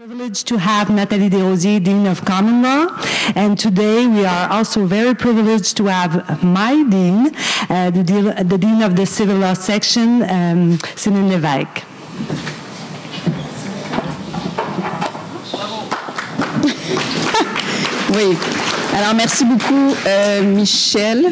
privileged to have Nathalie Desrosiers, Dean of Common Law, and today we are also very privileged to have my Dean, uh, the, Dean of the Civil Law Section, um, Céline Lévesque. Alors, merci beaucoup, euh, Michel.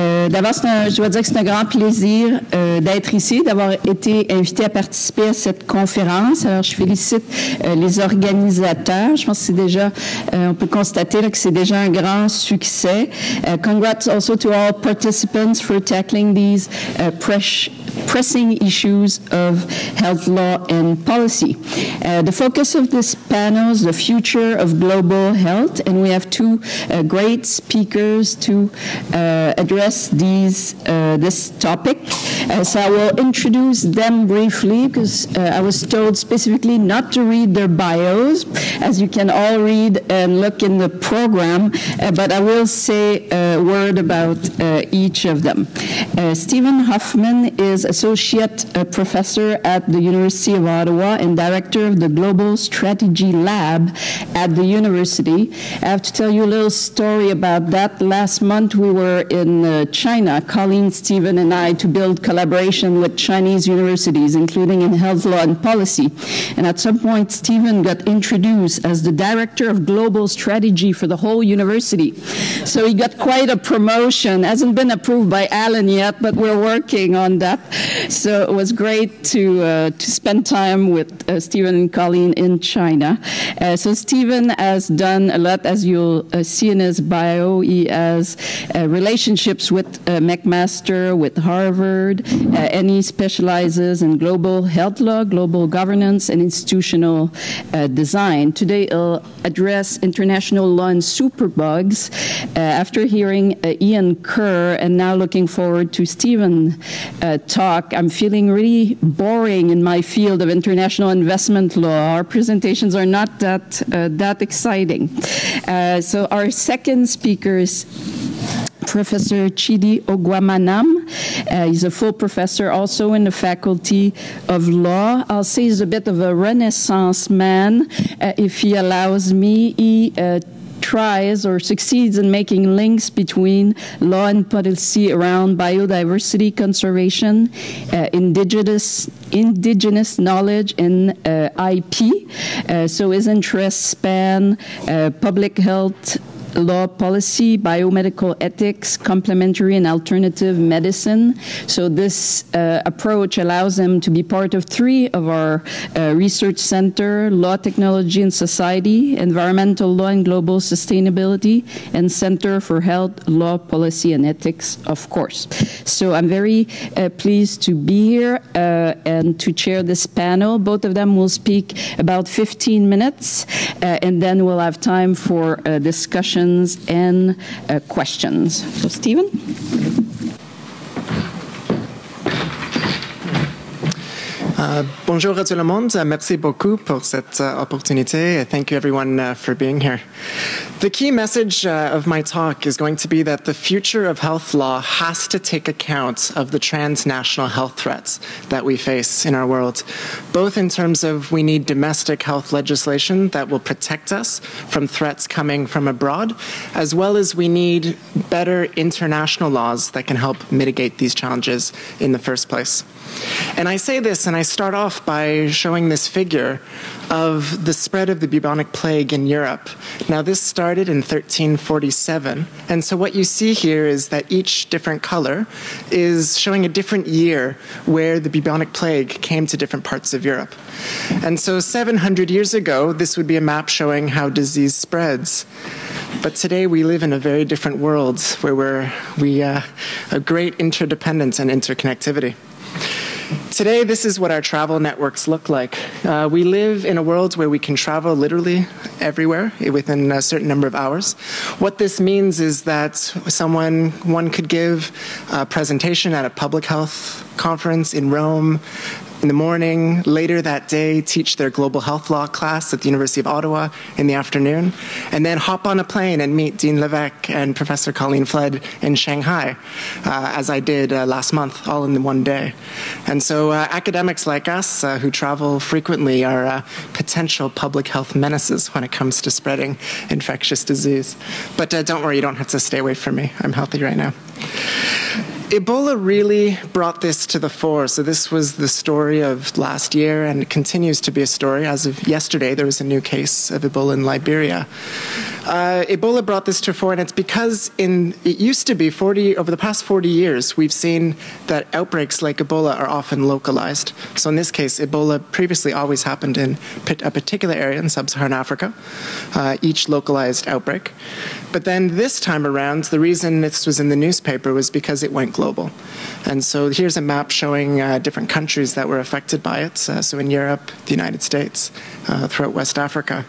Euh, D'abord, je dois dire que c'est un grand plaisir euh, d'être ici, d'avoir été invité à participer à cette conférence. Alors, je félicite euh, les organisateurs. Je pense que c'est déjà, euh, on peut constater là, que c'est déjà un grand succès. Uh, congrats also to all participants for tackling these uh, pressing issues of health law and policy. Uh, the focus of this panel is the future of global health, and we have two uh, great speakers to uh, address these uh, this topic. Uh, so I will introduce them briefly because I was told specifically not to read their bios, as you can all read and look in the program. but I will say a word about each of them. Steven Hoffman is associate professor at the University of Ottawa and director of the Global Strategy Lab at the university. I have to tell you a little story about that. Last month we were in uh, China, Colleen, Steven, and I, to build collaboration with Chinese universities, including in health law and policy. And at some point, Steven got introduced as the director of global strategy for the whole university. So he got quite a promotion. Hasn't been approved by Alan yet, but we're working on that. So it was great to uh, to spend time with uh, Steven and Colleen in China. Uh, so Steven has done a lot, as you'll uh, see in his bio. He has uh, relationships with uh, McMaster, with Harvard, and he specializes in global health law, global governance, and institutional design. Today, he'll address international law and superbugs. after hearing Ian Kerr, and now looking forward to Steven talk, I'm feeling really boring in my field of international investment law. Our presentations are not that uh, that exciting. Uh, so our second speaker is Professor Chidi Oguamanam. Uh, he's a full professor also in the Faculty of Law. I'll say he's a bit of a Renaissance man, uh, if he allows me. He uh, tries or succeeds in making links between law and policy around biodiversity conservation, uh, indigenous indigenous knowledge and uh, IP. Uh, so his interests span uh, public health law policy, biomedical ethics, complementary and alternative medicine. So this uh, approach allows them to be part of three of our uh, research center, law, technology and society, environmental law and global sustainability, and Center for Health, Law, Policy and Ethics, of course. So I'm very uh, pleased to be here uh, and to chair this panel. Both of them will speak about 15 minutes, uh, and then we'll have time for discussion and uh, questions. So, Steven? Uh, bonjour à tout le monde. Merci beaucoup pour cette uh, opportunité. Thank you, everyone, uh, for being here. The key message uh, of my talk is going to be that the future of health law has to take account of the transnational health threats that we face in our world, both in terms of we need domestic health legislation that will protect us from threats coming from abroad, as well as we need better international laws that can help mitigate these challenges in the first place. And I say this, and I start off by showing this figure of the spread of the bubonic plague in Europe. Now, this started in 1347, and so what you see here is that each different color is showing a different year where the bubonic plague came to different parts of Europe. And so, 700 years ago, this would be a map showing how disease spreads. But today we live in a very different world where we're, we uh, have great interdependence and interconnectivity. Today, this is what our travel networks look like. Uh, we live in a world where we can travel literally everywhere within a certain number of hours. What this means is that someone, one could give a presentation at a public health conference in Rome in the morning, later that day, teach their global health law class at the University of Ottawa in the afternoon, and then hop on a plane and meet Dean Levesque and Professor Colleen Flood in Shanghai, uh, as I did uh, last month, all in one day. And so uh, academics like us uh, who travel frequently are uh, potential public health menaces when it comes to spreading infectious disease. But uh, don't worry, you don't have to stay away from me. I'm healthy right now. Ebola really brought this to the fore. So, this was the story of last year, and it continues to be a story. As of yesterday, there was a new case of Ebola in Liberia. Uh, Ebola brought this to fore, and it's because in it used to be 40 over the past 40 years, we've seen that outbreaks like Ebola are often localized. So, in this case, Ebola previously always happened in a particular area in sub-Saharan Africa, uh, each localized outbreak. But then this time around, the reason this was in the newspaper was because it went global. And so here's a map showing uh, different countries that were affected by it. So in Europe, the United States, uh, throughout West Africa.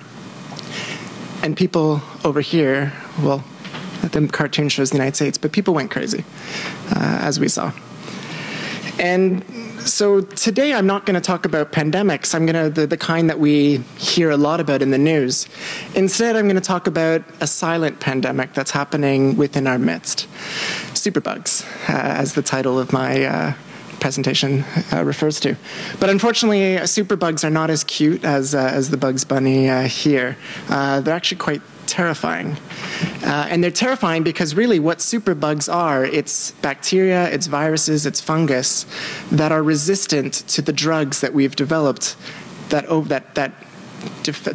And people over here, well, the cartoon shows the United States, but people went crazy, uh, as we saw. And so today I'm not going to talk about pandemics. I'm going to the, the kind that we hear a lot about in the news. Instead, I'm going to talk about a silent pandemic that's happening within our midst. Superbugs, uh, as the title of my uh, presentation uh, refers to. But unfortunately, superbugs are not as cute as, uh, as the Bugs Bunny uh, here. Uh, they're actually quite terrifying. Uh, and they're terrifying because really what superbugs are, it's bacteria, it's viruses, it's fungus that are resistant to the drugs that we've developed that, that, that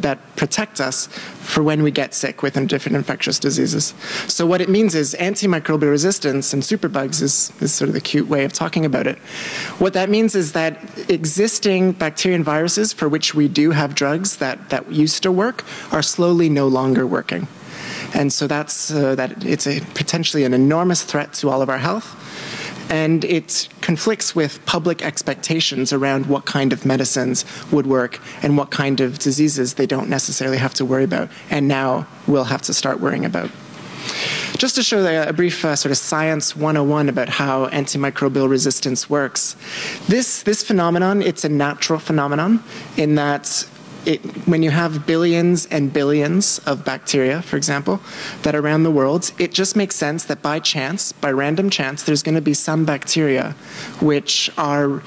that protect us for when we get sick with different infectious diseases. So what it means is antimicrobial resistance and superbugs is, is sort of the cute way of talking about it. What that means is that existing bacteria and viruses for which we do have drugs that, that used to work are slowly no longer working. And so that's uh, that it's a potentially an enormous threat to all of our health and it conflicts with public expectations around what kind of medicines would work and what kind of diseases they don't necessarily have to worry about, and now will have to start worrying about. Just to show a brief uh, sort of science 101 about how antimicrobial resistance works, this, this phenomenon, it's a natural phenomenon in that it, when you have billions and billions of bacteria, for example, that are around the world, it just makes sense that by chance, by random chance, there's going to be some bacteria which are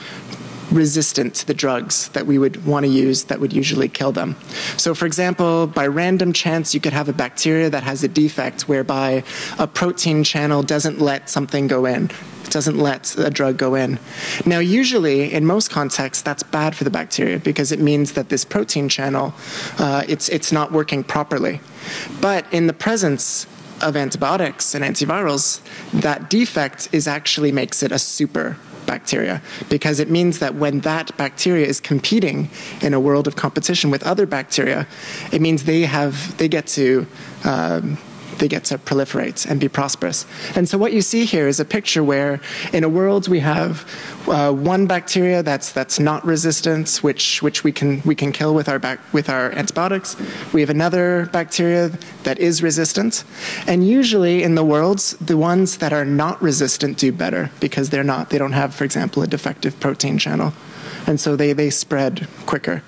resistant to the drugs that we would want to use that would usually kill them. So, for example, by random chance, you could have a bacteria that has a defect whereby a protein channel doesn't let something go in doesn't let a drug go in. Now, usually, in most contexts, that's bad for the bacteria because it means that this protein channel, uh, it's, it's not working properly. But in the presence of antibiotics and antivirals, that defect is actually makes it a super bacteria because it means that when that bacteria is competing in a world of competition with other bacteria, it means they have they get to um, they get to proliferate and be prosperous. And so what you see here is a picture where in a world we have uh, one bacteria that's that's not resistant, which which we can we can kill with our bac- with our antibiotics. We have another bacteria that is resistant, and usually in the worlds, the ones that are not resistant do better because they're not they don't have, for example, a defective protein channel, and so they they spread quicker.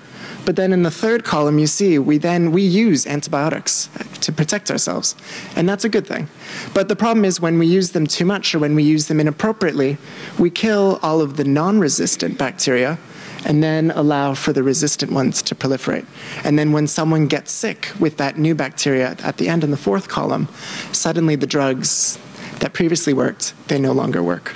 But then in the third column, you see we then we use antibiotics uh, to protect ourselves, and that's a good thing. But the problem is when we use them too much or when we use them inappropriately, we kill all of the non-resistant bacteria and then allow for the resistant ones to proliferate. And then when someone gets sick with that new bacteria at the end in the fourth column, suddenly the drugs that previously worked, they no longer work.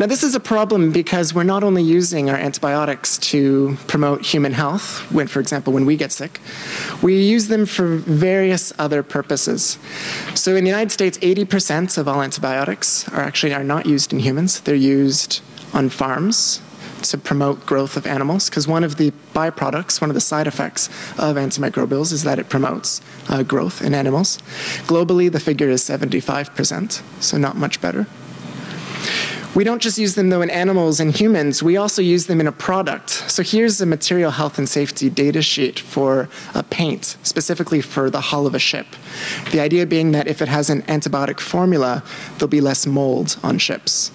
Now, this is a problem because we're not only using our antibiotics to promote human health, when, for example, when we get sick, we use them for various other purposes. So, in the United States, 80% of all antibiotics are actually are not used in humans. They're used on farms to promote growth of animals because one of the byproducts, one of the side effects of antimicrobials is that it promotes uh, growth in animals. Globally, the figure is 75%, so not much better. We don't just use them though in animals and humans, we also use them in a product. So here's a material health and safety data sheet for a paint, specifically for the hull of a ship. The idea being that if it has an antibiotic formula, there'll be less mold on ships.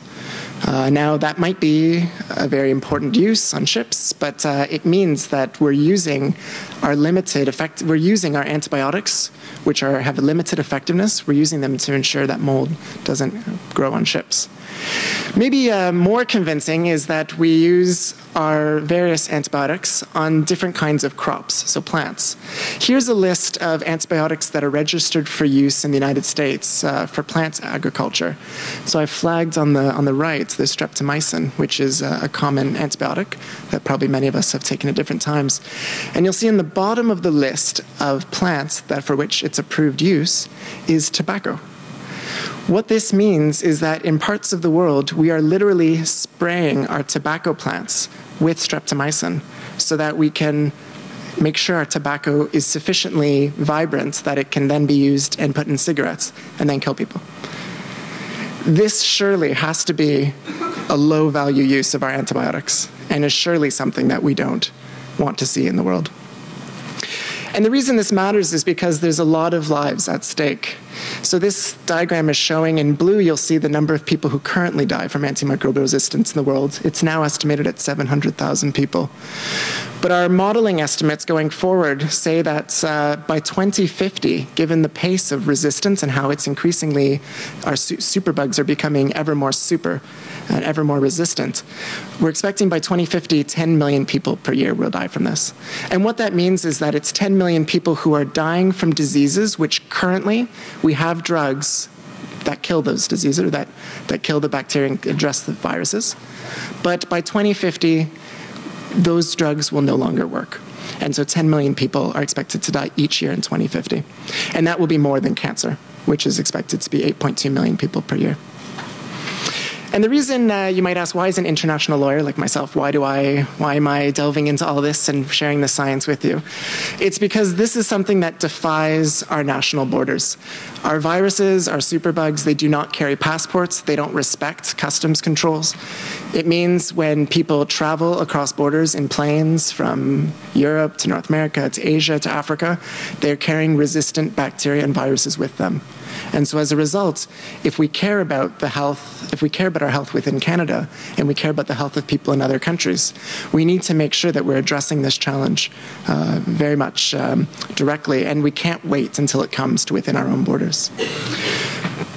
Uh, now, that might be a very important use on ships, but uh, it means that we're using our limited effect. We're using our antibiotics, which are have a limited effectiveness. We're using them to ensure that mold doesn't grow on ships. Maybe uh, more convincing is that we use our various antibiotics on different kinds of crops, so plants. Here's a list of antibiotics that are registered for use in the United States uh, for plant agriculture. So I flagged on the on the right the streptomycin, which is a, a common antibiotic that probably many of us have taken at different times. And you'll see in the bottom of the list of plants that for which it's approved use is tobacco. What this means is that in parts of the world, we are literally spraying our tobacco plants with streptomycin so that we can make sure our tobacco is sufficiently vibrant that it can then be used and put in cigarettes and then kill people. This surely has to be a low value use of our antibiotics and is surely something that we don't want to see in the world. And the reason this matters is because there's a lot of lives at stake. So this diagram is showing in blue, you'll see the number of people who currently die from antimicrobial resistance in the world. It's now estimated at 700,000 people. But our modeling estimates going forward say that uh, by 2050, given the pace of resistance and how it's increasingly, our su superbugs are becoming ever more super and ever more resistant, we're expecting by 2050, 10 million people per year will die from this. And what that means is that it's 10 million people who are dying from diseases which currently we have drugs that kill those diseases or that, that kill the bacteria and address the viruses. But by 2050, those drugs will no longer work. And so 10 million people are expected to die each year in 2050. And that will be more than cancer, which is expected to be 8.2 million people per year. And the reason uh, you might ask, why is an international lawyer like myself, why do I, why am I delving into all this and sharing the science with you? It's because this is something that defies our national borders. Our viruses, our superbugs, they do not carry passports. They don't respect customs controls. It means when people travel across borders in planes from Europe to North America to Asia to Africa, they're carrying resistant bacteria and viruses with them. And so as a result, if we care about the health, if we care about our health within Canada and we care about the health of people in other countries, we need to make sure that we're addressing this challenge uh, very much um, directly, and we can't wait until it comes to within our own borders.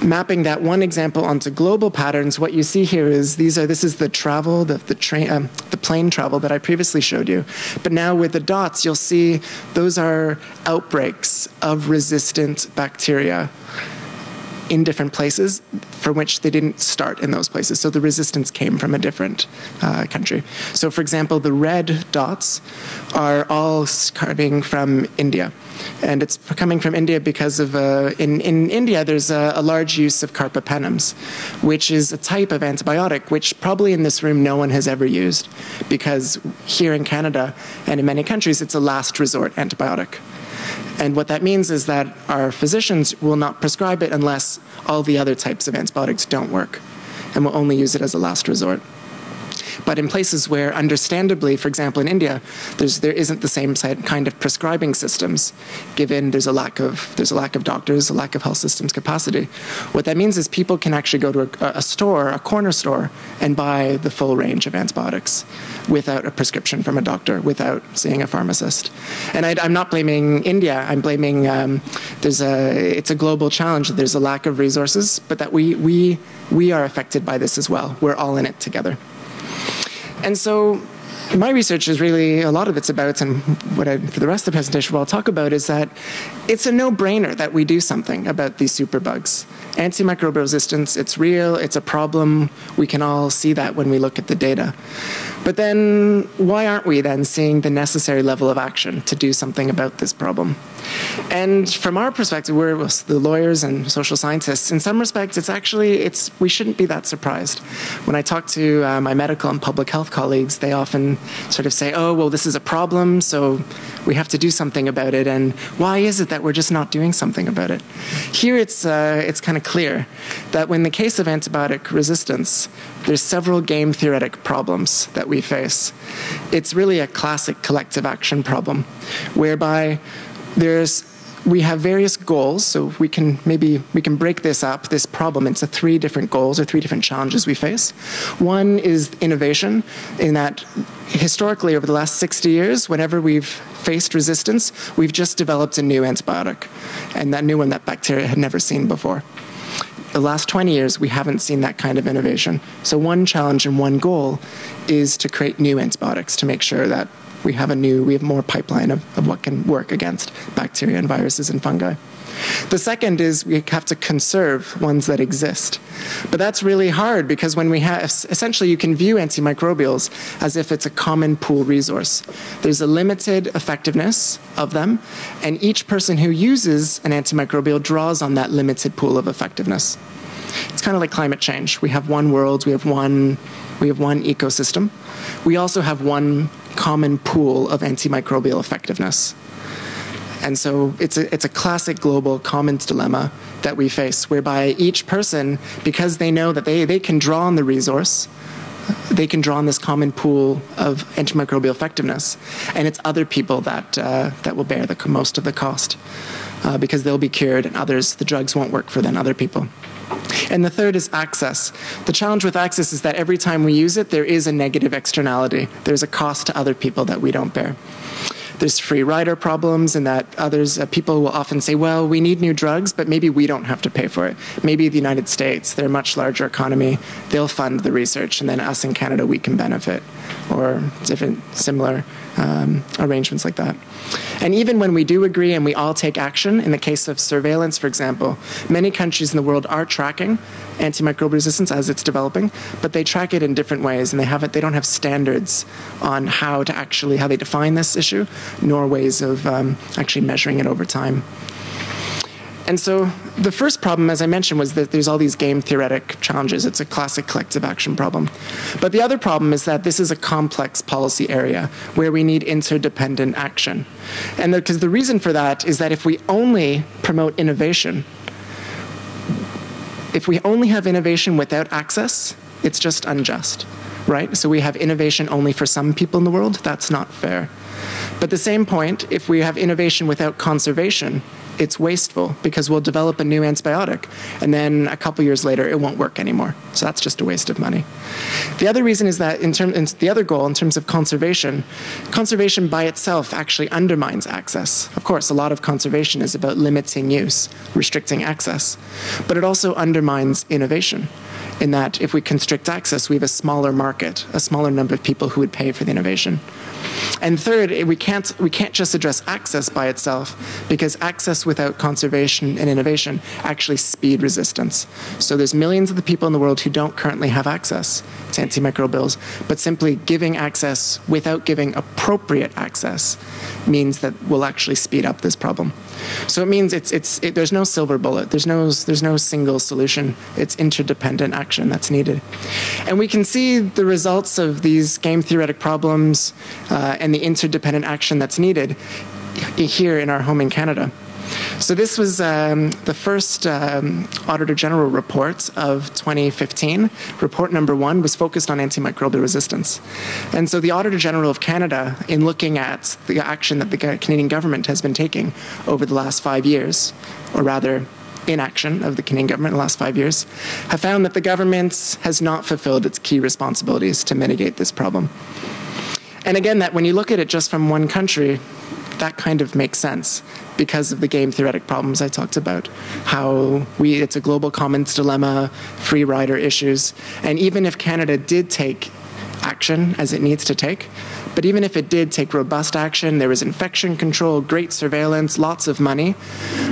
Mapping that one example onto global patterns, what you see here is these are this is the travel, the the train, um, the plane travel that I previously showed you. But now with the dots, you'll see those are outbreaks of resistant bacteria in different places from which they didn't start in those places. So the resistance came from a different uh, country. So, for example, the red dots are all coming from India. And it's coming from India because of, uh, in, in India, there's a, a, large use of carbapenems, which is a type of antibiotic which probably in this room no one has ever used because here in Canada and in many countries, it's a last resort antibiotic. And what that means is that our physicians will not prescribe it unless all the other types of antibiotics don't work and will only use it as a last resort. But in places where, understandably, for example, in India, there isn't the same kind of prescribing systems, given there's a lack of there's a lack of doctors, a lack of health systems capacity. What that means is people can actually go to a, a store, a corner store, and buy the full range of antibiotics without a prescription from a doctor, without seeing a pharmacist. And I, am not blaming India. I'm blaming um, there's a it's a global challenge. There's a lack of resources, but that we we we are affected by this as well. We're all in it together. And so my research is really a lot of it's about, and what I, for the rest of the presentation, what I'll talk about is that it's a no brainer that we do something about these superbugs. Antimicrobial resistance, it's real, it's a problem. We can all see that when we look at the data. But then, why aren't we then seeing the necessary level of action to do something about this problem? And from our perspective, we're the lawyers and social scientists. In some respects, it's actually it's we shouldn't be that surprised. When I talk to uh, my medical and public health colleagues, they often sort of say, "Oh, well, this is a problem, so we have to do something about it." And why is it that we're just not doing something about it? Here, it's uh, it's kind of clear that when the case of antibiotic resistance, there's several game theoretic problems that we face. It's really a classic collective action problem, whereby there's we have various goals, so we can maybe we can break this up, this problem, into three different goals or three different challenges we face. One is innovation, in that historically over the last 60 years, whenever we've faced resistance, we've just developed a new antibiotic, and that new one that bacteria had never seen before. The last 20 years, we haven't seen that kind of innovation. So, one challenge and one goal is to create new antibiotics to make sure that we have a new, we have more pipeline of, of what can work against bacteria and viruses and fungi. The second is we have to conserve ones that exist. But that's really hard because when we have, essentially, you can view antimicrobials as if it's a common pool resource. There's a limited effectiveness of them, and each person who uses an antimicrobial draws on that limited pool of effectiveness. It's kind of like climate change. We have one world, we have one, we have one ecosystem. We also have one common pool of antimicrobial effectiveness. And so it's a, it's a classic global commons dilemma that we face, whereby each person, because they know that they, they can draw on the resource, they can draw on this common pool of antimicrobial effectiveness, and it's other people that, uh, that will bear the most of the cost uh, because they'll be cured, and others, the drugs won't work for then other people. And the third is access. The challenge with access is that every time we use it, there is a negative externality. There's a cost to other people that we don't bear. There's free rider problems, and that others, uh, people will often say, well, we need new drugs, but maybe we don't have to pay for it. Maybe the United States, they're a much larger economy, they'll fund the research, and then us in Canada, we can benefit, or different similar um, arrangements like that. And even when we do agree and we all take action, in the case of surveillance, for example, many countries in the world are tracking antimicrobial resistance as it's developing, but they track it in different ways, and they haven't. They don't have standards on how to actually how they define this issue, nor ways of um, actually measuring it over time. And so the first problem, as I mentioned, was that there's all these game theoretic challenges. It's a classic collective action problem. But the other problem is that this is a complex policy area where we need interdependent action. And because the, the reason for that is that if we only promote innovation, if we only have innovation without access, it's just unjust, right? So we have innovation only for some people in the world. That's not fair. But the same point, if we have innovation without conservation, it's wasteful because we'll develop a new antibiotic and then a couple years later it won't work anymore. So that's just a waste of money. The other reason is that in terms the other goal in terms of conservation, conservation by itself actually undermines access. Of course, a lot of conservation is about limiting use, restricting access, but it also undermines innovation in that if we constrict access, we have a smaller market, a smaller number of people who would pay for the innovation. And third, we can't, we can't just address access by itself because access without conservation and innovation actually speed resistance. So there's millions of the people in the world who don't currently have access antimicrobials, but simply giving access without giving appropriate access means that we'll actually speed up this problem. So it means it's, it's, it, there's no silver bullet. There's no, there's no single solution. It's interdependent action that's needed. And we can see the results of these game theoretic problems uh, and the interdependent action that's needed here in our home in Canada. So this was um, the first um, Auditor General report of 2015. Report number one was focused on antimicrobial resistance. And so the Auditor General of Canada, in looking at the action that the Canadian government has been taking over the last five years, or rather inaction of the Canadian government in the last five years, have found that the government has not fulfilled its key responsibilities to mitigate this problem. And again, that when you look at it just from one country, that kind of makes sense because of the game theoretic problems I talked about. How we it's a global commons dilemma, free rider issues, and even if Canada did take action as it needs to take, but even if it did take robust action, there was infection control, great surveillance, lots of money.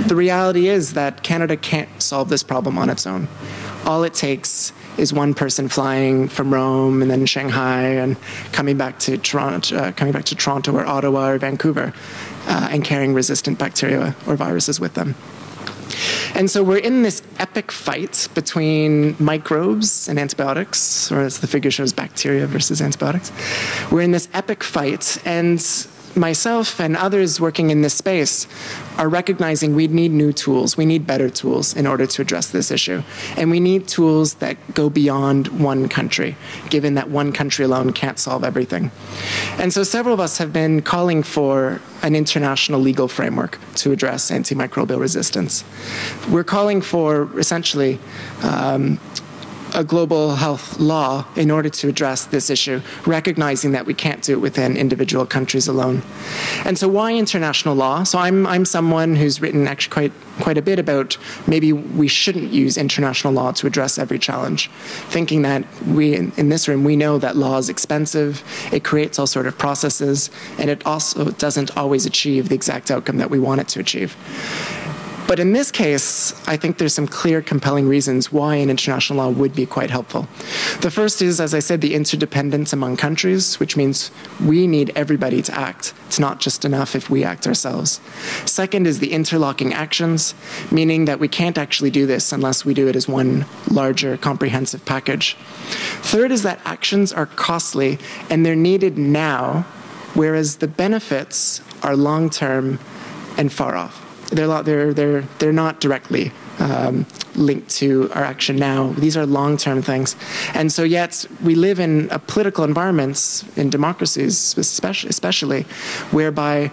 The reality is that Canada can't solve this problem on its own. All it takes is one person flying from Rome and then Shanghai and coming back to Toronto, uh, coming back to Toronto or Ottawa or Vancouver, uh, and carrying resistant bacteria or viruses with them. And so we're in this epic fight between microbes and antibiotics, or as the figure shows, bacteria versus antibiotics. We're in this epic fight, and myself and others working in this space are recognizing we need new tools. We need better tools in order to address this issue. And we need tools that go beyond one country, given that one country alone can't solve everything. And so several of us have been calling for an international legal framework to address antimicrobial resistance. We're calling for essentially um, a global health law in order to address this issue, recognizing that we can't do it within individual countries alone. And so, why international law? So, I'm, I'm someone who's written actually quite, quite a bit about maybe we shouldn't use international law to address every challenge, thinking that we, in, in this room, we know that law is expensive, it creates all sort of processes, and it also doesn't always achieve the exact outcome that we want it to achieve. But in this case, I think there's some clear, compelling reasons why an international law would be quite helpful. The first is, as I said, the interdependence among countries, which means we need everybody to act. It's not just enough if we act ourselves. Second is the interlocking actions, meaning that we can't actually do this unless we do it as one larger, comprehensive package. Third is that actions are costly and they're needed now, whereas the benefits are long term and far off they're they're they're they're not directly um, linked to our action now. These are long-term things, and so yet we live in a political environments in democracies, especially, whereby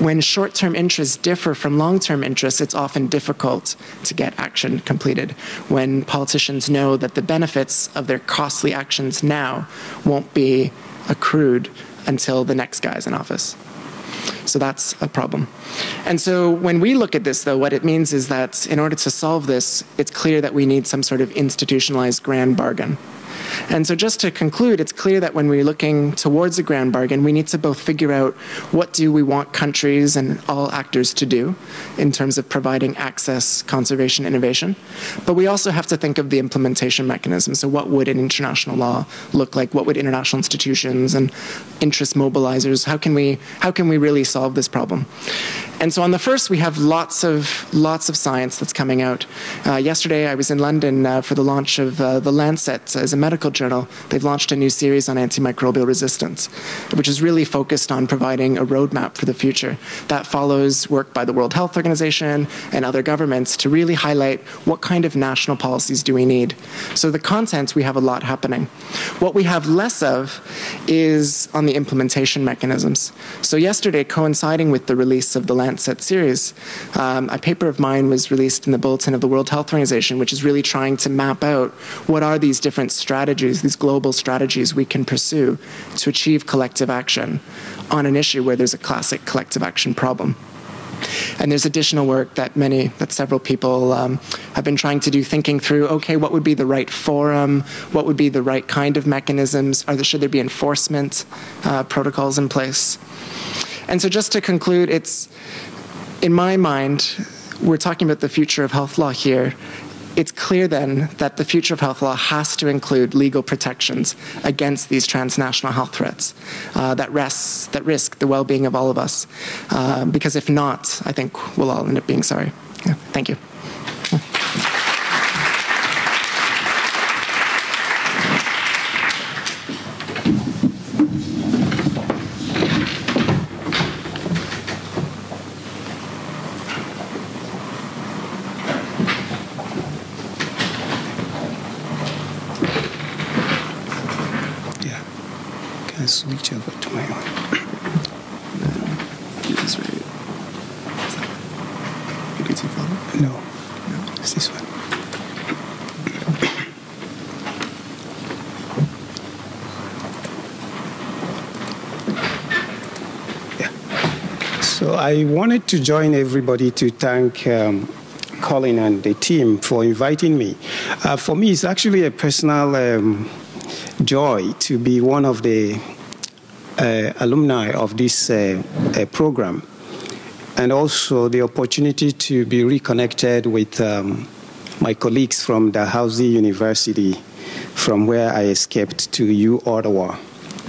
when short term interests differ from long term interests, it's often difficult to get action completed. When politicians know that the benefits of their costly actions now won't be accrued until the next guy is in office. So that's a problem. And so when we look at this, though, what it means is that in order to solve this, it's clear that we need some sort of institutionalized grand bargain. And so, just to conclude, it's clear that when we're looking towards a grand bargain, we need to both figure out what do we want countries and all actors to do in terms of providing access, conservation, innovation, but we also have to think of the implementation mechanism. So, what would an international law look like? What would international institutions and interest mobilizers? How can we how can we really solve this problem? And so on the first, we have lots of lots of science that's coming out. Uh, yesterday, I was in London uh, for the launch of uh, the Lancet as a medical journal. They've launched a new series on antimicrobial resistance, which is really focused on providing a roadmap for the future. That follows work by the World Health Organization and other governments to really highlight what kind of national policies do we need. So the content, we have a lot happening. What we have less of is on the implementation mechanisms. So yesterday, coinciding with the release of the Lancet Lancet series. Um, a paper of mine was released in the Bulletin of the World Health Organization, which is really trying to map out what are these different strategies, these global strategies we can pursue to achieve collective action on an issue where there's a classic collective action problem. And there's additional work that many, that several people um, have been trying to do, thinking through. Okay, what would be the right forum? What would be the right kind of mechanisms? Are there should there be enforcement uh, protocols in place? And so, just to conclude, it's in my mind, we're talking about the future of health law here. It's clear then that the future of health law has to include legal protections against these transnational health threats uh, that rests that risk the well-being of all of us. Uh, because if not, I think we'll all end up being sorry. Yeah, thank you. switch over to my own. This right. You can see follow? No. No. It's this one. Yeah. So I wanted to join everybody to thank um, Colin and the team for inviting me. Uh, for me, it's actually a personal um, joy to be one of the uh, alumni of this uh, uh, program, and also the opportunity to be reconnected with um, my colleagues from Dalhousie University, from where I escaped to U Ottawa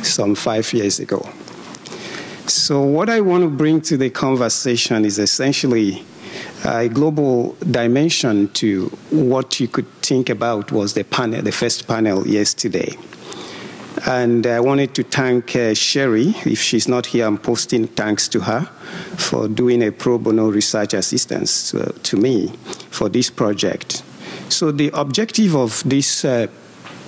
some five years ago. So, what I want to bring to the conversation is essentially a global dimension to what you could think about was the panel, the first panel yesterday. And I wanted to thank uh, Sherry. If she's not here, I'm posting thanks to her for doing a pro bono research assistance to, me for this project. So, the objective of this uh,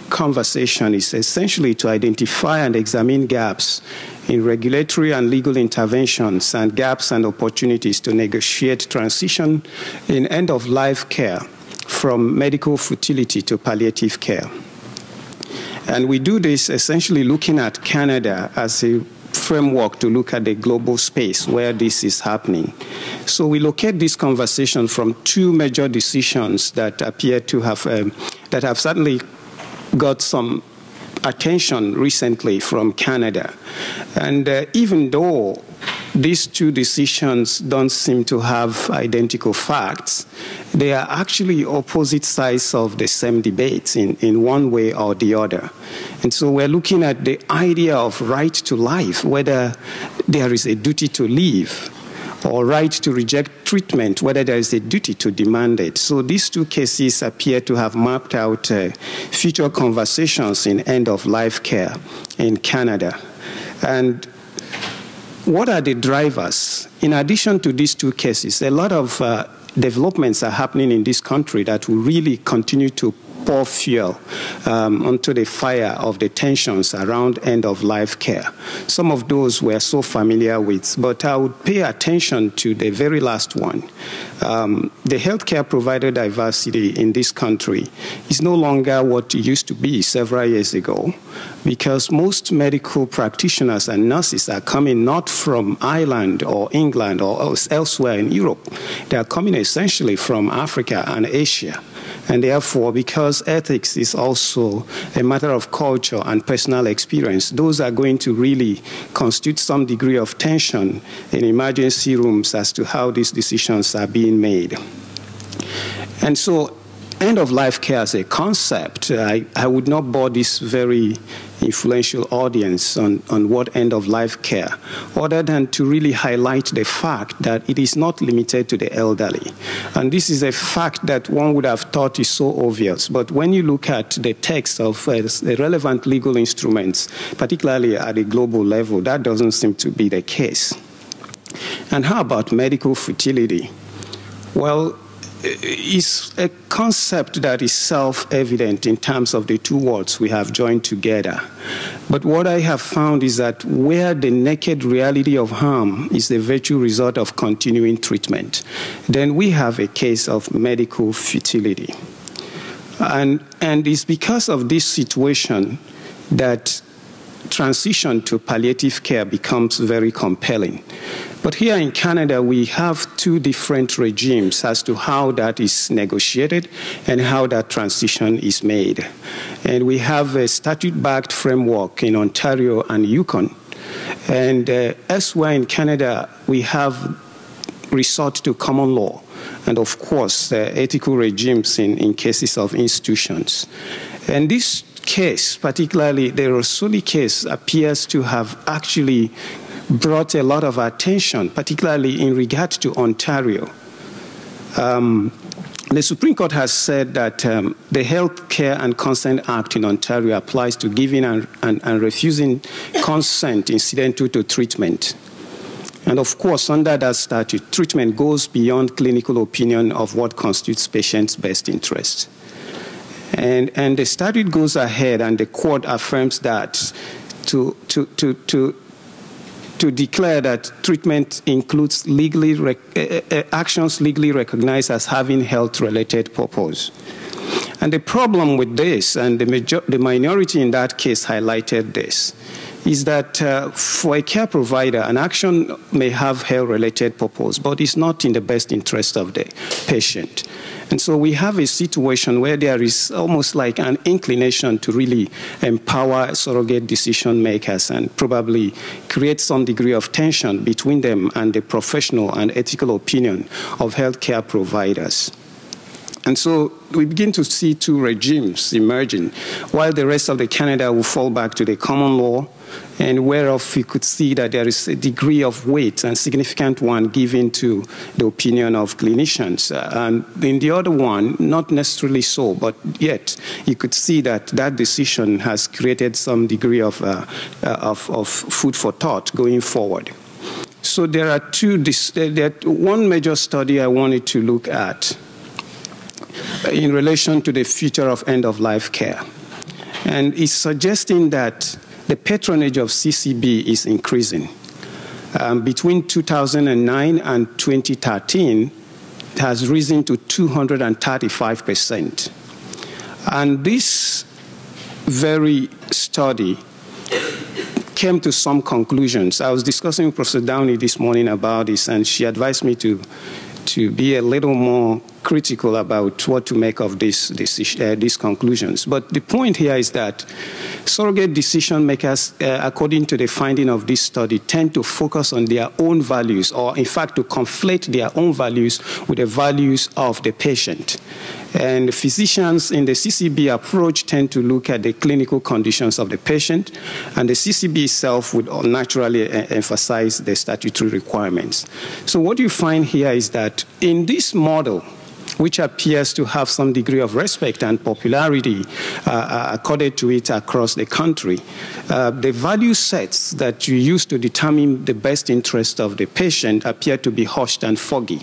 conversation is essentially to identify and examine gaps in regulatory and legal interventions and gaps and opportunities to negotiate transition in end of life care from medical futility to palliative care. And we do this essentially looking at Canada as a framework to look at the global space where this is happening. So we locate this conversation from two major decisions that appear to have um, that have certainly got some attention recently from Canada. And uh, even though these two decisions don't seem to have identical facts, they are actually opposite sides of the same debate in, in one way or the other. And so we're looking at the idea of right to life, whether there is a duty to live or right to reject treatment, whether there is a duty to demand it. So these two cases appear to have mapped out uh, future conversations in end of life care in Canada. And what are the drivers? In addition to these two cases, a lot of uh, developments are happening in this country that will really continue to pour fuel um, onto the fire of the tensions around end of life care. Some of those we're so familiar with, but I would pay attention to the very last one. Um, the healthcare provider diversity in this country is no longer what it used to be several years ago because most medical practitioners and nurses are coming not from Ireland or England or elsewhere in Europe. They are coming essentially from Africa and Asia. And therefore, because ethics is also a matter of culture and personal experience, those are going to really constitute some degree of tension in emergency rooms as to how these decisions are being made. And so, end of life care as a concept, I, I would not bore this very influential audience on, on what end of life care, other than to really highlight the fact that it is not limited to the elderly. And this is a fact that one would have thought is so obvious. But when you look at the text of uh, the relevant legal instruments, particularly at a global level, that doesn't seem to be the case. And how about medical futility? Well, Uh, is a concept that is self evident in terms of the two worlds we have joined together. But what I have found is that where the naked reality of harm is the virtue result of continuing treatment, then we have a case of medical futility. And, and it's because of this situation that transition to palliative care becomes very compelling. But here in Canada, we have two different regimes as to how that is negotiated and how that transition is made. And we have a statute backed framework in Ontario and Yukon. And uh, elsewhere in Canada, we have resort to common law and, of course, uh, ethical regimes in, in cases of institutions. And this case, particularly the Rasouli case, appears to have actually brought a lot of attention, particularly in regard to Ontario. Um, the Supreme Court has said that um, the Health Care and Consent Act in Ontario applies to giving and, and, and refusing consent incidental to treatment. And of course, under that statute, treatment goes beyond clinical opinion of what constitutes patient's best interest. And, and the statute goes ahead and the court affirms that to, to, to, to, to declare that treatment includes legally rec- uh, actions legally recognized as having health related purpose. And the problem with this, and the, major- the minority in that case highlighted this, is that uh, for a care provider, an action may have health related purpose, but it's not in the best interest of the patient. And so we have a situation where there is almost like an inclination to really empower surrogate decision makers and probably create some degree of tension between them and the professional and ethical opinion of healthcare providers. And so we begin to see two regimes emerging, while the rest of the Canada will fall back to the common law and whereof we could see that there is a degree of weight and significant one given to the opinion of clinicians. Uh, and in the other one, not necessarily so, but yet you could see that that decision has created some degree of, uh, uh, of, of food for thought going forward. So there are two, there, one major study I wanted to look at in relation to the future of end of life care. And it's suggesting that the patronage of CCB is increasing. Um, between 2009 and 2013, it has risen to 235%. And this very study came to some conclusions. I was discussing with Professor Downie this morning about this, and she advised me to, to be a little more critical about what to make of this, this, uh, these conclusions. But the point here is that surrogate decision makers, uh, according to the finding of this study, tend to focus on their own values, or in fact, to conflate their own values with the values of the patient. And physicians in the CCB approach tend to look at the clinical conditions of the patient, and the CCB itself would naturally uh, emphasize the statutory requirements. So, what you find here is that in this model, which appears to have some degree of respect and popularity uh, uh, accorded to it across the country. Uh, the value sets that you use to determine the best interest of the patient appear to be hushed and foggy,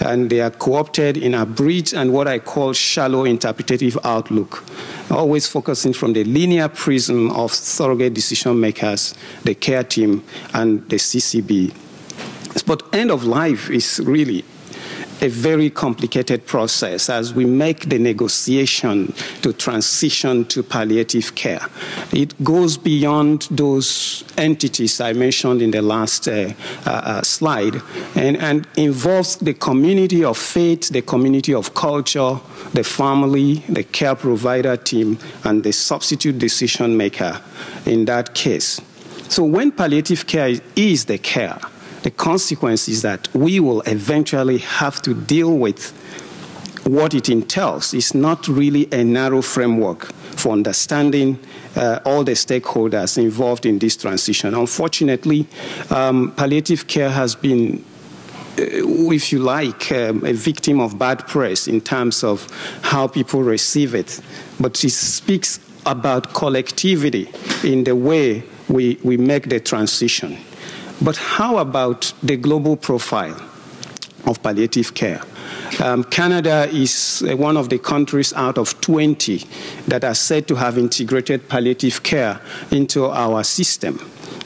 and they are co opted in a bridge and what I call shallow interpretative outlook, always focusing from the linear prism of surrogate decision makers, the care team, and the CCB. But end of life is really a very complicated process as we make the negotiation to transition to palliative care. It goes beyond those entities I mentioned in the last uh, uh, uh, slide and, and involves the community of faith, the community of culture, the family, the care provider team, and the substitute decision maker in that case. So when palliative care is the care, the consequence is that we will eventually have to deal with what it entails. It's not really a narrow framework for understanding uh, all the stakeholders involved in this transition. Unfortunately, um, palliative care has been uh, if you like, um, a victim of bad press in terms of how people receive it. But it speaks about collectivity in the way we, we make the transition. But how about the global profile of palliative care? Um, Canada is uh, one of the countries out of 20 that are said to have integrated palliative care into our system.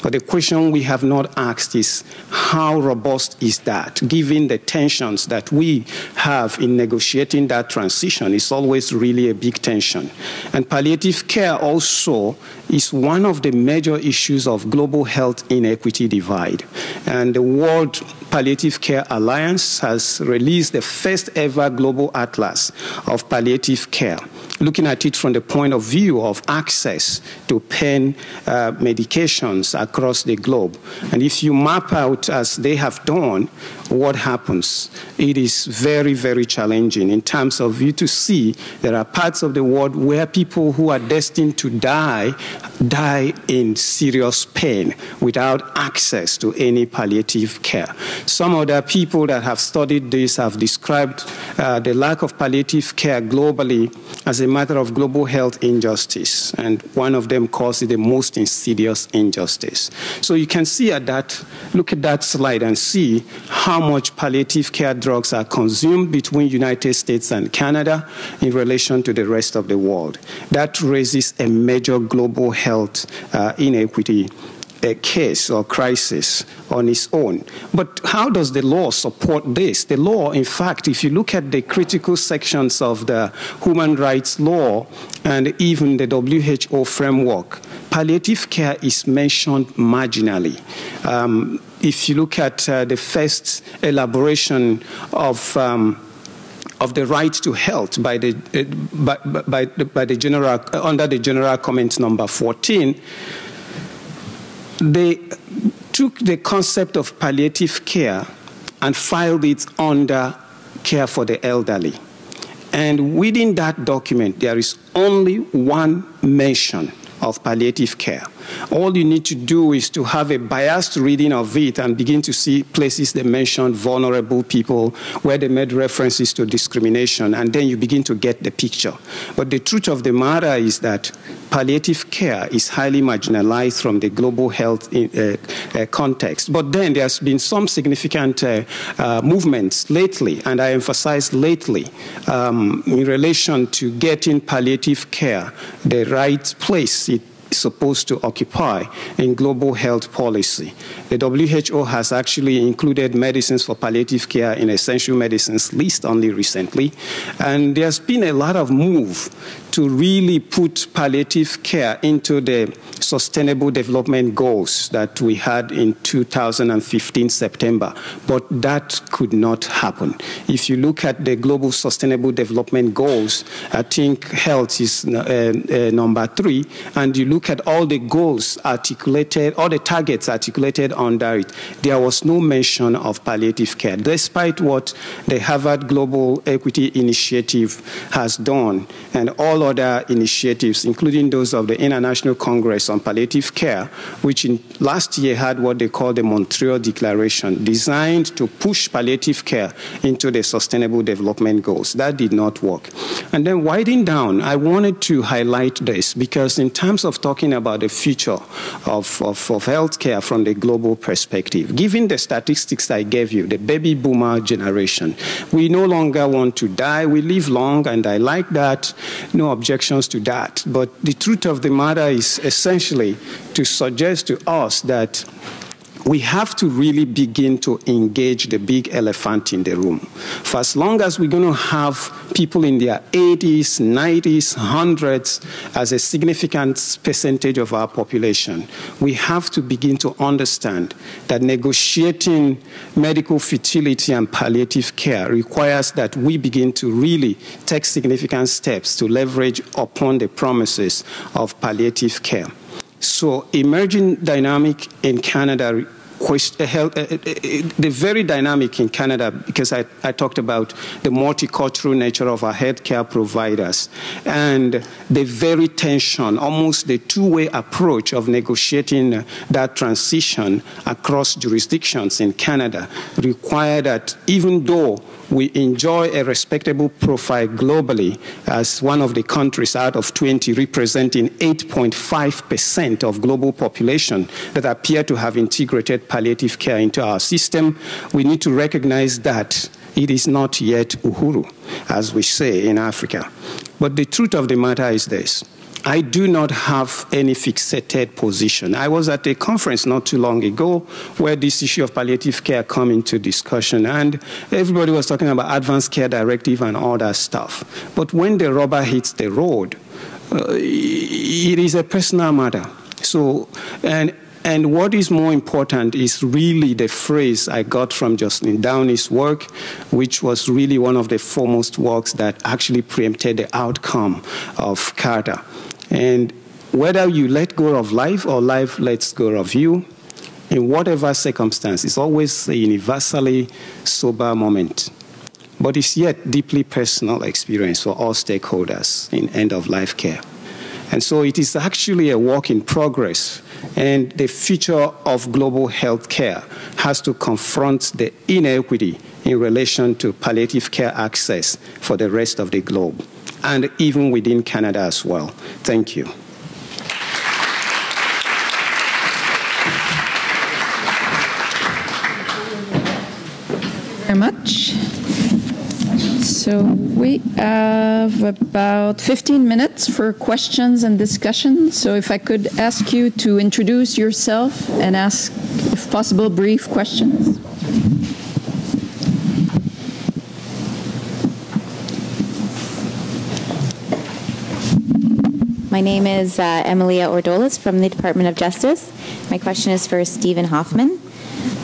But the question we have not asked is how robust is that, given the tensions that we have in negotiating that transition? It's always really a big tension. And palliative care also is one of the major issues of global health inequity divide. And the World Palliative Care Alliance has released the first ever global atlas of palliative care looking at it from the point of view of access to pain uh, medications across the globe. And if you map out, as they have done, what happens, it is very, very challenging in terms of you to see there are parts of the world where people who are destined to die die in serious pain without access to any palliative care. Some other people that have studied this have described uh, the lack of palliative care globally as a matter of global health injustice, and one of them calls it the most insidious injustice. So you can see at that, look at that slide and see how much palliative care drugs are consumed between United States and Canada in relation to the rest of the world. That raises a major global health uh, inequity a case or crisis on its own. But how does the law support this? The law, in fact, if you look at the critical sections of the human rights law and even the WHO framework, palliative care is mentioned marginally. Um, if you look at uh, the first elaboration of um, of the right to health by the, uh, by, by, by, the general, under the general comment number 14, they took the concept of palliative care and filed it under care for the elderly. And within that document, there is only one mention of palliative care. All you need to do is to have a biased reading of it and begin to see places they mentioned vulnerable people, where they made references to discrimination, and then you begin to get the picture. But the truth of the matter is that palliative care is highly marginalized from the global health in, uh, uh, context. But then there's been some significant uh movements lately, and I emphasize lately, um, in relation to getting palliative care the right place it supposed to occupy in global health policy. The WHO has actually included medicines for palliative care in essential medicines list only recently, and there's been a lot of move to really put palliative care into the sustainable development goals that we had in 2015 September, but that could not happen. If you look at the global sustainable development goals, I think health is uh, uh, number three, and you look at all the goals articulated, all the targets articulated under it, there was no mention of palliative care, despite what the Harvard Global Equity Initiative has done and all other initiatives, including those of the International Congress on Palliative Care, which in, last year had what they call the Montreal Declaration, designed to push palliative care into the Sustainable Development Goals. That did not work. And then winding down, I wanted to highlight this because in terms of talking about the future of, of, of healthcare from the global perspective, given the statistics I gave you, the baby boomer generation, we no longer want to die. We live long, and I like that. No objections to that. But the truth of the matter is essentially to suggest to us that we have to really begin to engage the big elephant in the room. For as long as we're going to have people in their 80s, 90s, 100s as a significant percentage of our population, we have to begin to understand that negotiating medical futility and palliative care requires that we begin to really take significant steps to leverage upon the promises of palliative care. So, emerging dynamic in Canada uh, uh, uh, the very dynamic in Canada because I, I talked about the multicultural nature of our healthcare providers and the very tension, almost the two-way approach of negotiating that transition across jurisdictions in Canada require that even though we enjoy a respectable profile globally as one of the countries out of 20 representing 8.5% of global population that appear to have integrated palliative care into our system. We need to recognize that it is not yet uhuru, as we say in Africa. But the truth of the matter is this I do not have any fixated position. I was at a conference not too long ago where this issue of palliative care came into discussion, and everybody was talking about advanced care directive and all that stuff. But when the rubber hits the road, uh, it is a personal matter. So, and and what is more important is really the phrase I got from Jocelyn Downie's work, which was really one of the foremost works that actually preempted the outcome of Carter. And whether you let go of life or life lets go of you, in whatever circumstance, it's always a universally sober moment. But it's yet deeply personal experience for all stakeholders in end of life care. And so it is actually a work in progress. And the future of global health care has to confront the inequity in relation to palliative care access for the rest of the globe and even within Canada as well. Thank you. very much. So we have about 15 minutes for questions and discussion. So if I could ask you to introduce yourself and ask, if possible, brief questions. My name is uh, Emilia Ordolas from the Department of Justice. My question is for Steven Hoffman.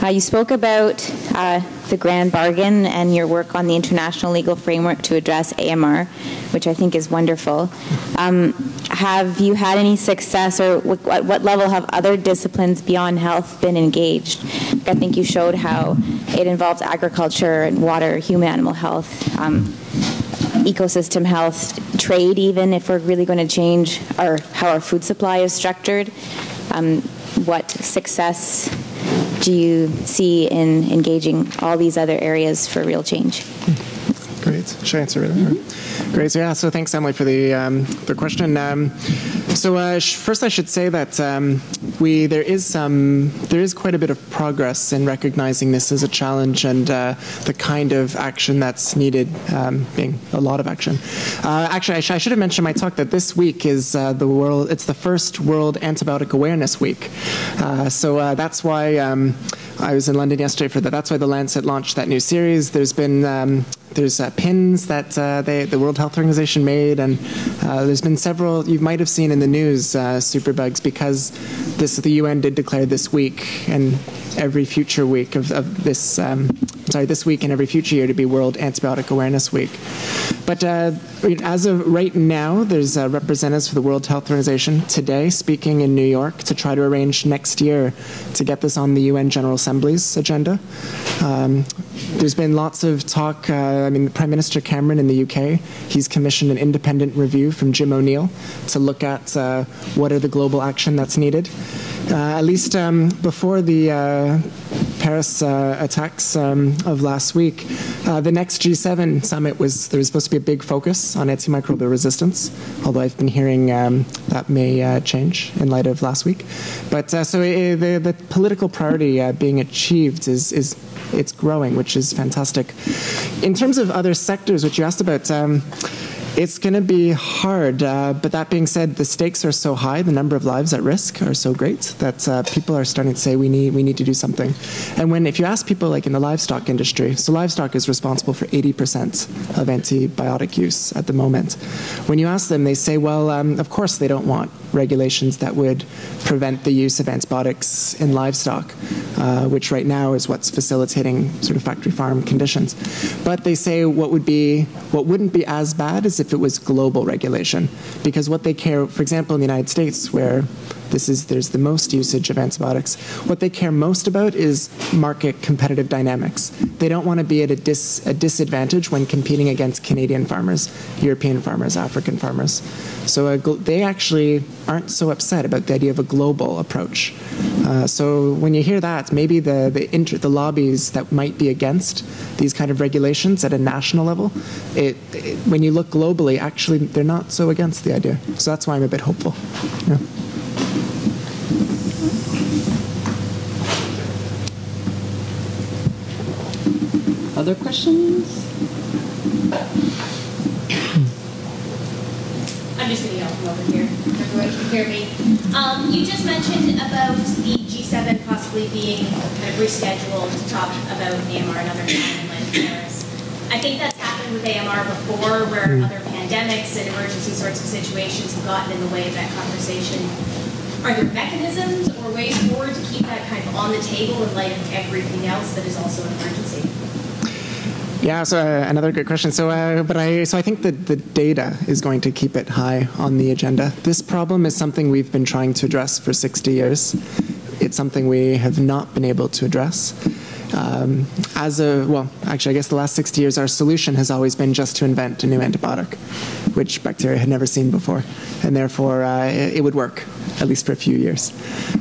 Uh, you spoke about uh, the grand bargain and your work on the international legal framework to address AMR, which I think is wonderful. Um, have you had any success, or at what level have other disciplines beyond health been engaged? I think you showed how it involves agriculture and water, human animal health. Um, ecosystem health, trade, even if we're really going to change our how our food supply is structured. um, what success do you see in engaging all these other areas for real change? Great. Should I answer it? Mm-hmm. Great. So, yeah. So thanks, Emily, for the um, the question. Um, so uh, sh- first, I should say that um, we there is some there is quite a bit of progress in recognizing this as a challenge and uh, the kind of action that's needed, um, being a lot of action. Uh, actually, I, sh- I, should have mentioned in my talk that this week is uh, the world. It's the first World Antibiotic Awareness Week. Uh, so uh, that's why. I was in London yesterday for that. That's why the Lancet launched that new series. There's been um, there's uh, pins that uh, they, the World Health Organization made, and uh, there's been several you might have seen in the news uh, superbugs because this the UN did declare this week and every future week of, of this um, sorry this week and every future year to be World Antibiotic Awareness Week. But uh, as of right now, there's uh, representatives for the World Health Organization today speaking in New York to try to arrange next year to get this on the UN General Assembly's agenda. Um, there's been lots of talk. Uh, I mean, Prime Minister Cameron in the UK, he's commissioned an independent review from Jim O'Neill to look at uh, what are the global action that's needed. Uh, at least um, before the uh, Paris uh, attacks um, of last week, the next G7 summit was there was supposed to be a big focus on antimicrobial resistance. Although I've been hearing um, that may change in light of last week. But so it, the, the political priority being achieved is is it's growing, which is fantastic. In terms of other sectors, which you asked about. Um, it's going to be hard, uh, but that being said, the stakes are so high, the number of lives at risk are so great that uh, people are starting to say we need we need to do something. And when if you ask people like in the livestock industry, so livestock is responsible for 80% of antibiotic use at the moment. When you ask them, they say, well, um, of course they don't want regulations that would prevent the use of antibiotics in livestock, uh, which right now is what's facilitating sort of factory farm conditions. But they say what would be what wouldn't be as bad is if it was global regulation, because what they care, for example, in the United States, where this is there's the most usage of antibiotics. What they care most about is market competitive dynamics. They don't want to be at a, dis, a disadvantage when competing against Canadian farmers, European farmers, African farmers. So a, they actually aren't so upset about the idea of a global approach. Uh, so when you hear that, maybe the the, inter, the lobbies that might be against these kind of regulations at a national level, it, it, when you look globally, actually they're not so against the idea. So that's why I'm a bit hopeful. Yeah. Other questions? I'm just going to yell from over here. Everyone can hear me. Um, you just mentioned about the G7 possibly being kind of rescheduled to talk about AMR another time in Paris. I think that's happened with AMR before, where mm. other pandemics and emergency sorts of situations have gotten in the way of that conversation. Are there mechanisms or ways forward to keep that kind of on the table in light of everything else that is also an emergency? Yeah, so uh, another good question. So, uh, but I so I think that the data is going to keep it high on the agenda. This problem is something we've been trying to address for 60 years. It's something we have not been able to address. Um, as a well, actually, I guess the last 60 years, our solution has always been just to invent a new antibiotic, which bacteria had never seen before, and therefore uh, it, it would work at least for a few years.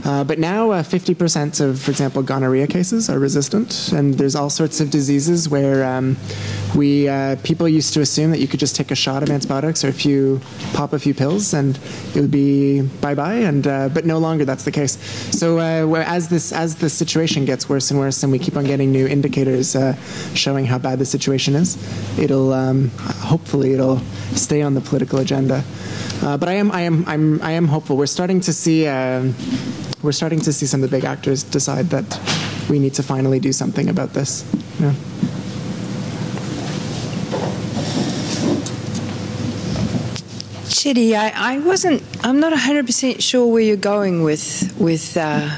Uh, but now, uh, 50% of, for example, gonorrhea cases are resistant, and there's all sorts of diseases where um, we uh, people used to assume that you could just take a shot of antibiotics or a few pop a few pills and it would be bye bye, and uh, but no longer that's the case. So uh, as this as the situation gets worse and worse, and we keep on getting new indicators uh, showing how bad the situation is, it'll um, hopefully it'll stay on the political agenda. Uh, but I am, I am, I'm, I am hopeful. We're starting to see, uh, we're starting to see some of the big actors decide that we need to finally do something about this. Yeah. Chidi, I, I wasn't. I'm not 100 percent sure where you're going with with uh,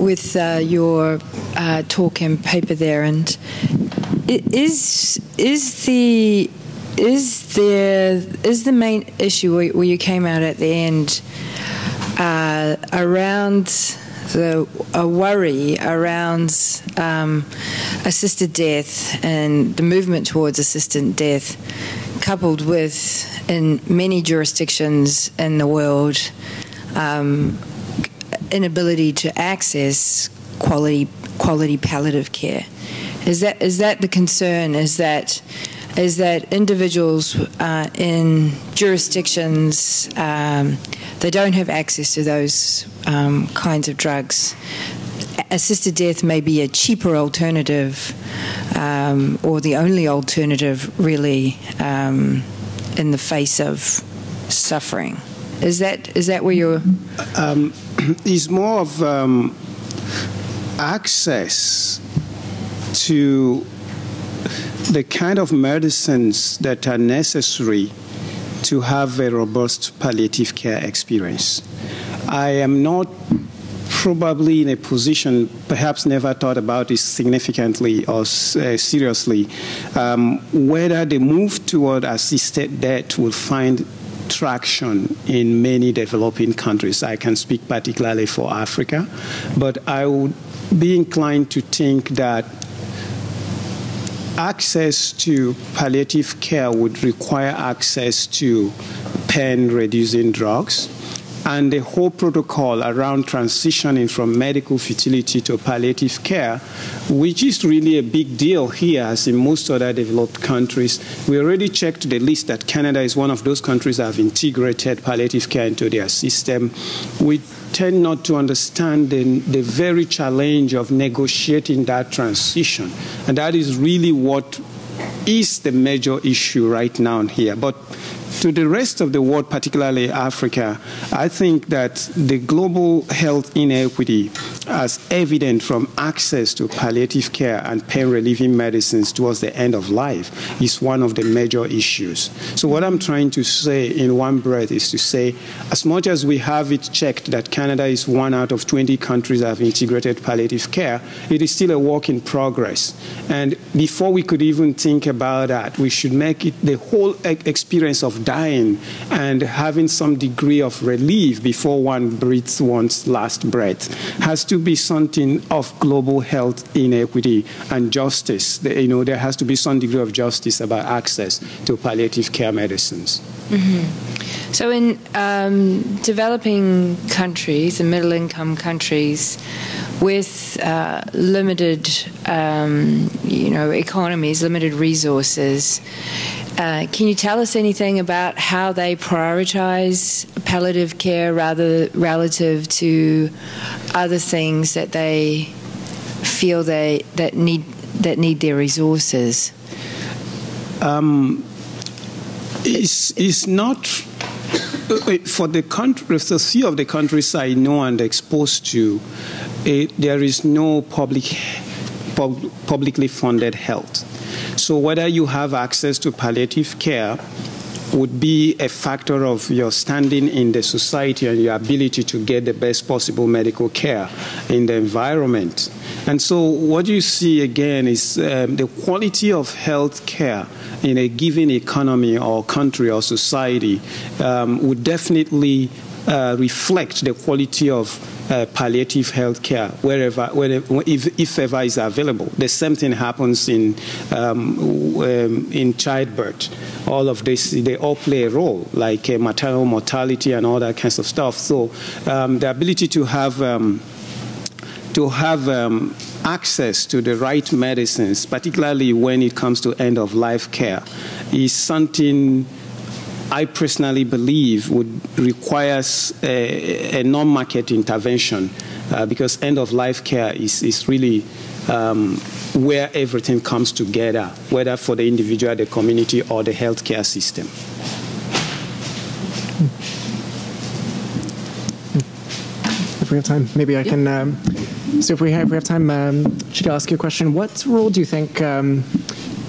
with uh, your uh, talk and paper there, and is is the is there is the main issue where you came out at the end uh, around the a worry around um, assisted death and the movement towards assisted death, coupled with in many jurisdictions in the world. Um, inability to access quality quality palliative care. Is that is that the concern? Is that is that individuals uh, in jurisdictions um, they don't have access to those um, kinds of drugs. Assisted death may be a cheaper alternative, um, or the only alternative, really, um, in the face of suffering. Is that is that where you're? Um, it's more of um, access to the kind of medicines that are necessary to have a robust palliative care experience. I am not probably in a position, perhaps never thought about this significantly or uh, seriously, um, whether the move toward assisted death will find traction in many developing countries. I can speak particularly for Africa, but I would be inclined to think that access to palliative care would require access to pain reducing drugs and the whole protocol around transitioning from medical futility to palliative care, which is really a big deal here, as in most other developed countries. We already checked the list that Canada is one of those countries that have integrated palliative care into their system. We tend not to understand the, the very challenge of negotiating that transition. And that is really what is the major issue right now here. But to the rest of the world, particularly Africa, I think that the global health inequity, as evident from access to palliative care and pain relieving medicines towards the end of life, is one of the major issues. So, what I'm trying to say in one breath is to say, as much as we have it checked that Canada is one out of 20 countries that have integrated palliative care, it is still a work in progress. And before we could even think about that, we should make it the whole experience of dying and having some degree of relief before one breathes one's last breath has to be something of global health inequity and justice. You know, there has to be some degree of justice about access to palliative care medicines. Mm-hmm. So, in um, developing countries and middle income countries with uh, limited, um, you know, economies, limited resources, uh, can you tell us anything about how they prioritize palliative care rather relative to other things that they feel they that need that need their resources? Um, it's, it's not for the country, the few of the countries I know and exposed to, it, there is no public, pub, publicly funded health. So whether you have access to palliative care would be a factor of your standing in the society and your ability to get the best possible medical care in the environment. And so, what you see again is um, the quality of health care in a given economy or country or society um, would definitely uh, reflect the quality of uh, palliative health care wherever, wherever if, if, ever is available. The same thing happens in um, um, in childbirth. All of this, they all play a role, like uh, maternal mortality and all that kinds of stuff. So um, the ability to have um, to have um, access to the right medicines, particularly when it comes to end of life care, is something I personally believe would require a, a non-market intervention uh, because end-of-life care is, is really um, where everything comes together, whether for the individual, the community, or the healthcare system. If we have time, maybe I can. Um, so, if we have, if we have time, um, should I ask you a question? What role do you think um,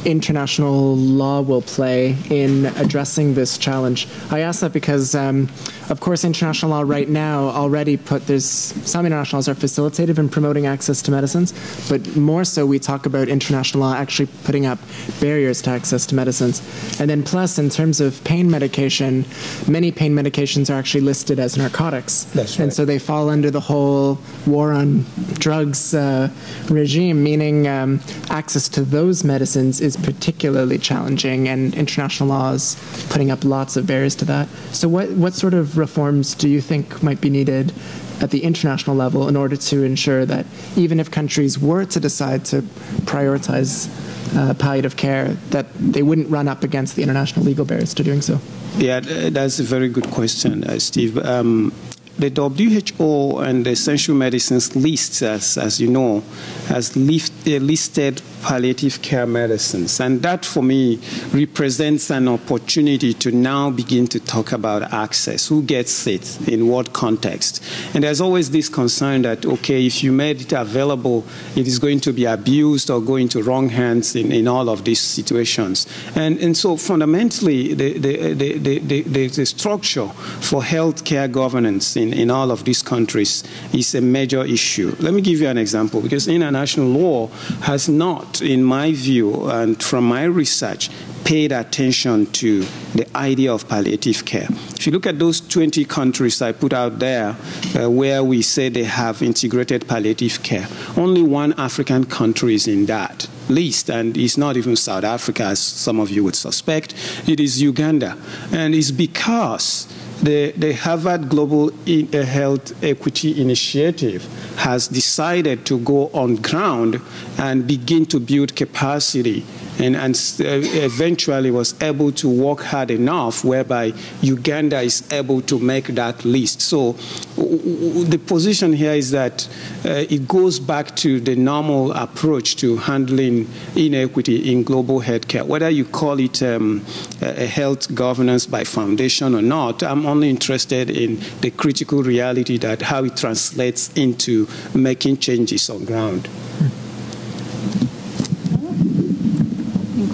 international law will play in addressing this challenge. I ask that because, um, of course, international law right now already put there's some international laws are facilitative in promoting access to medicines, but more so we talk about international law actually putting up barriers to access to medicines. And then plus, in terms of pain medication, many pain medications are actually listed as narcotics, That's right. and so they fall under the whole war on drugs uh, regime, meaning um, access to those medicines is is particularly challenging, and international law is putting up lots of barriers to that. So, what, what sort of reforms do you think might be needed at the international level in order to ensure that even if countries were to decide to prioritize uh, palliative care, that they wouldn't run up against the international legal barriers to doing so? Yeah, that's a very good question, uh, Steve. Um, the WHO and the essential medicines list, as, as you know, has lift, uh, listed palliative care medicines. And that, for me, represents an opportunity to now begin to talk about access. Who gets it? In what context? And there's always this concern that, okay, if you made it available, it is going to be abused or go into wrong hands in, in all of these situations. And, and so fundamentally, the, the, the, the, the structure for healthcare governance in, in all of these countries is a major issue. Let me give you an example, because international law has not, in my view and from my research, paid attention to the idea of palliative care. If you look at those 20 countries I put out there uh, where we say they have integrated palliative care, only one African country is in that list, and it's not even South Africa, as some of you would suspect. It is Uganda. And it's because the, the Harvard Global uh, Health Equity Initiative has decided to go on ground and begin to build capacity and, and eventually was able to work hard enough whereby Uganda is able to make that list. So the position here is that uh, it goes back to the normal approach to handling inequity in global healthcare. Whether you call it um, a health governance by foundation or not, I'm only interested in the critical reality that how it translates into making changes on ground.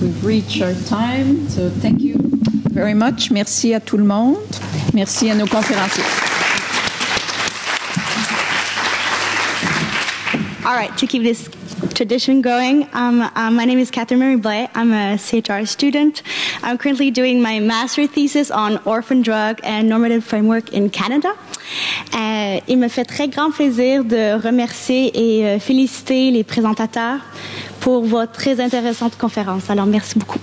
We've reached our time. So thank you very much. Merci à tout le monde. Merci à nos conférenciers. All right, to keep this tradition going, um, um, my name is Catherine Marie Blais. I'm a CHR student. I'm currently doing my master thesis on orphan drug and normative framework in Canada. Euh, il me fait très grand plaisir de remercier et euh, féliciter les présentateurs pour votre très intéressante conférence. Alors, merci beaucoup.